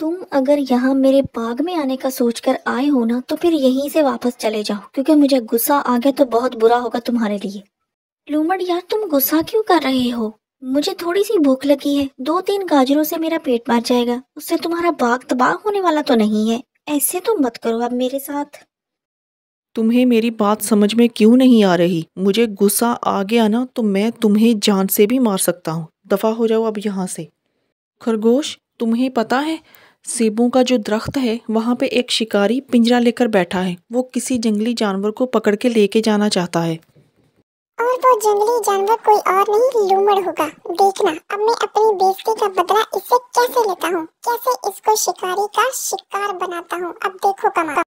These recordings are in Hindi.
तुम अगर यहाँ मेरे बाग में आने का सोचकर आए हो ना तो फिर यहीं से वापस चले जाओ, क्योंकि मुझे गुस्सा आ गया तो बहुत बुरा होगा तुम्हारे लिए। लूमड़, यार तुम गुस्सा क्यों कर रहे हो? मुझे थोड़ी सी भूख लगी है। दो तीन गाजरों से मेरा पेट भर जाएगा। उससे तुम्हारा बाग तबाह होने वाला तो नहीं है। ऐसे तो मत करो अब मेरे साथ। तुम्हें मेरी बात समझ में क्यों नहीं आ रही? मुझे गुस्सा आ गया ना तो मैं तुम्हें जान से भी मार सकता हूँ। दफ़ा हो जाओ अब यहाँ से। खरगोश, तुम्हें पता है सेबों का जो दरख्त है वहाँ पे एक शिकारी पिंजरा लेकर बैठा है। वो किसी जंगली जानवर को पकड़ के लेके जाना चाहता है। और वो जंगली जानवर कोई और नहीं लूमड़ होगा। देखना अब मैं अपनी बेइज्जती का बदला इससे कैसे लेता हूँ? कैसे इसको शिकारी का शिकार बनाता हूँ? अब देखो कमाल।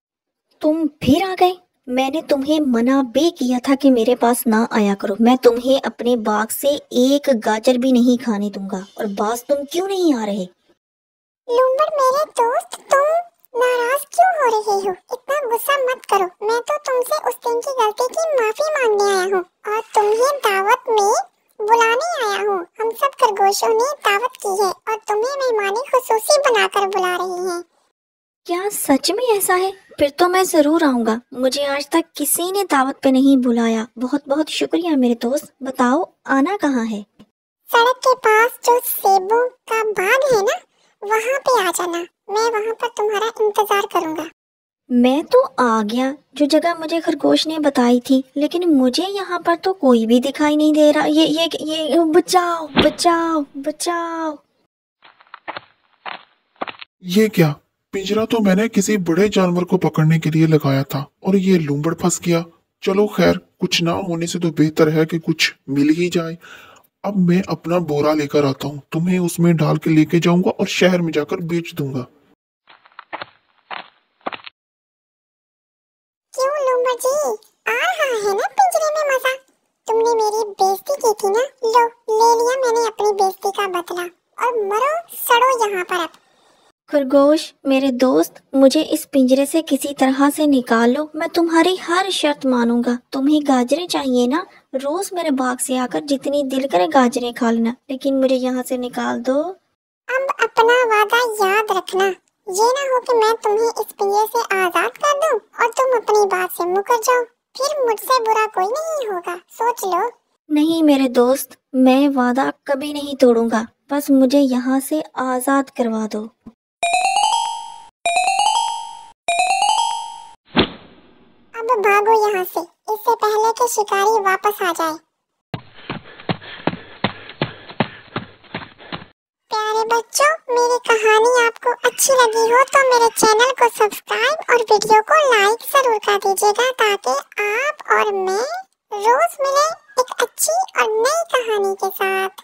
तुम फिर आ गए। मैंने तुम्हें मना भी किया था कि मेरे पास ना आया करो। मैं तुम्हें अपने बाग से एक गाजर भी नहीं खाने दूँगा। और बास तुम क्यों नहीं आ रहे? मेरे दोस्त तुम नाराज़ क्यों हो रहे हो? इतना गुस्सा मत करो। मैं तो तुमसे उस दिन की गलती की माफ़ी मांगने आया हूँ और तुम्हें दावत में बुलाने आया हूँ। हम सब खरगोशों ने दावत की है और तुम्हें मेहमानी खुसूसी बनाकर बुला रहे हैं। क्या सच में ऐसा है? फिर तो मैं ज़रूर आऊँगा। मुझे आज तक किसी ने दावत पे नहीं बुलाया। बहुत बहुत शुक्रिया मेरे दोस्त। बताओ आना कहाँ है? सड़क के पास जो सेबों का बाग है ना वहाँ पे आ जाना। मैं वहाँ पर तुम्हारा इंतज़ार करूँगा। मैं तो आ गया। जो जगह मुझे खरगोश ने बताई थी लेकिन मुझे यहाँ पर तो कोई भी दिखाई नहीं दे रहा। ये ये ये बचाओ बचाओ बचाओ। ये क्या? पिंजरा तो मैंने किसी बड़े जानवर को पकड़ने के लिए लगाया था और ये लूमड़ फंस गया। चलो खैर कुछ ना होने से तो बेहतर है कि कुछ मिल ही जाए। अब मैं अपना बोरा लेकर आता हूँ। तुम्हें उसमें डाल के लेके जाऊँगा और शहर में जाकर बेच दूँगा। क्यों लूमड़ जी? आ रहा है ना पिंजरे में मज़ा। तुमने मेरी बेइज्जती की थी ना? लो ले लिया मैंने अपनी बेइज्जती का बदला। और मरो सड़ो यहाँ पर अब। खरगोश मेरे दोस्त मुझे इस पिंजरे से किसी तरह से निकालो। मैं तुम्हारी हर शर्त मानूँगा। तुम्हें गाजरें चाहिए ना? रोज मेरे बाग से आकर जितनी दिल करे गाजरें खा लेना लेकिन मुझे यहाँ से निकाल दो। अब अपना वादा याद रखना। ये ना हो कि मैं तुम्हें इस पिंजरे से आज़ाद कर दूँ और तुम अपनी बात से मुकर जाओ। फिर मुझसे बुरा कोई नहीं होगा। सोच लो। नहीं मेरे दोस्त मैं वादा कभी नहीं तोड़ूँगा। बस मुझे यहाँ से आज़ाद करवा दो। अब भागो यहाँ से। इससे पहले कि शिकारी वापस आ जाए। प्यारे बच्चों, मेरी कहानी आपको अच्छी लगी हो तो मेरे चैनल को सब्सक्राइब और वीडियो को लाइक ज़रूर कर दीजिएगा ताकि आप और मैं रोज मिले एक अच्छी और नई कहानी के साथ।